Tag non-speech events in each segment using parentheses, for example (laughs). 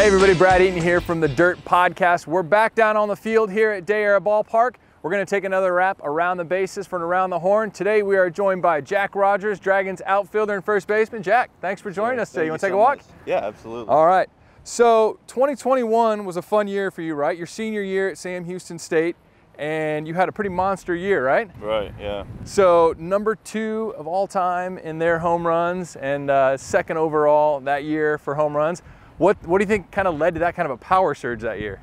Hey everybody, Brad Eaton here from the Dirt Podcast. We're back down on the field here at Day Air Ballpark. We're going to take another wrap around the bases for an Around the Horn. Today we are joined by Jack Rogers, Dragons outfielder and first baseman. Jack, thanks for joining us today. You want to take so a walk? much. Yeah, absolutely. All right. So 2021 was a fun year for you, right? Your senior year at Sam Houston State, and you had a pretty monster year, right? Right, yeah. So number two of all time in their home runs, and uh, second overall that year for home runs. What what do you think kind of led to that kind of a power surge that year?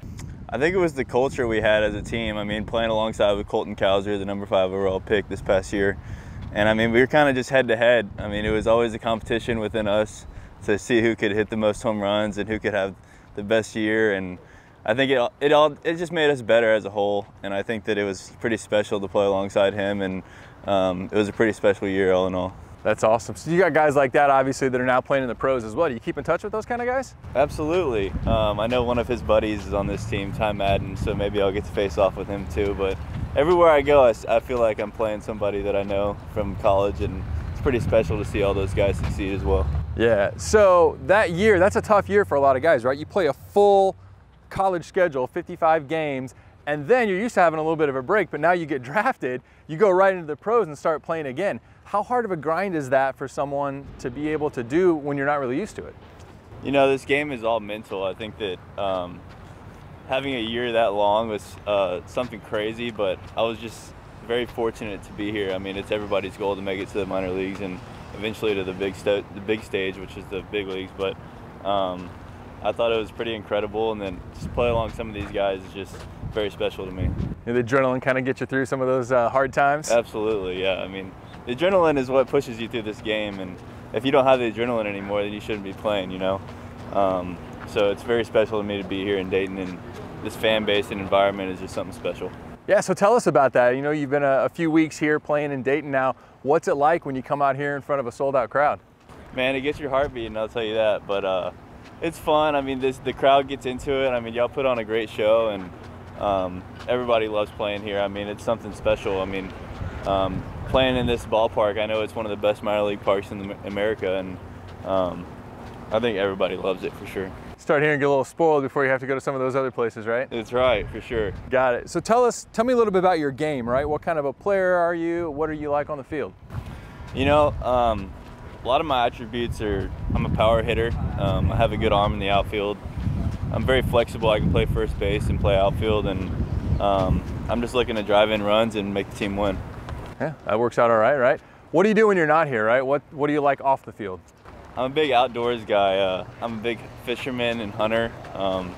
I think it was the culture we had as a team. I mean, playing alongside with Colton Cowser, the number five overall pick this past year. And I mean, we were kind of just head to head. I mean, it was always a competition within us to see who could hit the most home runs and who could have the best year. And I think it, it all it just made us better as a whole. And I think that it was pretty special to play alongside him. And um, it was a pretty special year all in all. That's awesome. So you got guys like that, obviously, that are now playing in the pros as well. Do you keep in touch with those kind of guys? Absolutely. Um, I know one of his buddies is on this team, Ty Madden, so maybe I'll get to face off with him too. But everywhere I go, I feel like I'm playing somebody that I know from college, and it's pretty special to see all those guys succeed as well. Yeah. So that year, that's a tough year for a lot of guys, right? You play a full college schedule, 55 games, and then you're used to having a little bit of a break, but now you get (laughs) drafted, you go right into the pros and start playing again. How hard of a grind is that for someone to be able to do when you're not really used to it? You know, this game is all mental. I think that um, having a year that long was uh, something crazy, but I was just very fortunate to be here. I mean, it's everybody's goal to make it to the minor leagues and eventually to the big sta- the big stage, which is the big leagues. But um, I thought it was pretty incredible, and then just play along some of these guys is just very special to me. Know, the adrenaline kind of gets you through some of those uh, hard times. Absolutely, yeah. I mean, the adrenaline is what pushes you through this game, and if you don't have the adrenaline anymore, then you shouldn't be playing, you know. Um, so it's very special to me to be here in Dayton, and this fan base and environment is just something special. Yeah, so tell us about that. You know, you've been a, a few weeks here playing in Dayton now. What's it like when you come out here in front of a sold out crowd? Man, it gets your heart beating, I'll tell you that. But uh, it's fun. I mean, this the crowd gets into it. I mean, y'all put on a great show, and um, everybody loves playing here. I mean, it's something special. I mean, um, playing in this ballpark, I know it's one of the best minor league parks in America, and um, I think everybody loves it for sure. Start here and get a little spoiled before you have to go to some of those other places, right? It's right, for sure. Got it. So tell us, tell me a little bit about your game, right? What kind of a player are you? What are you like on the field? You know, um, a lot of my attributes are I'm a power hitter. Um, I have a good arm in the outfield. I'm very flexible. I can play first base and play outfield, and um, I'm just looking to drive in runs and make the team win. Yeah, that works out all right, right? What do you do when you're not here, right? What What do you like off the field? I'm a big outdoors guy. Uh, I'm a big fisherman and hunter. Um,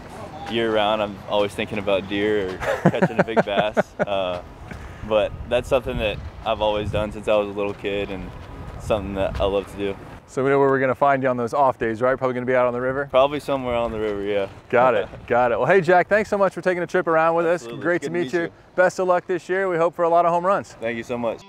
year round, I'm always thinking about deer or (laughs) catching a big bass. Uh, but that's something that I've always done since I was a little kid, and something that I love to do. So we know where we're gonna find you on those off days, right? Probably gonna be out on the river. Probably somewhere on the river, yeah. Got it, (laughs) got it. Well, hey Jack, thanks so much for taking a trip around with us. Great to good to meet meet you. you. Best of luck this year. We hope for a lot of home runs. Thank you so much.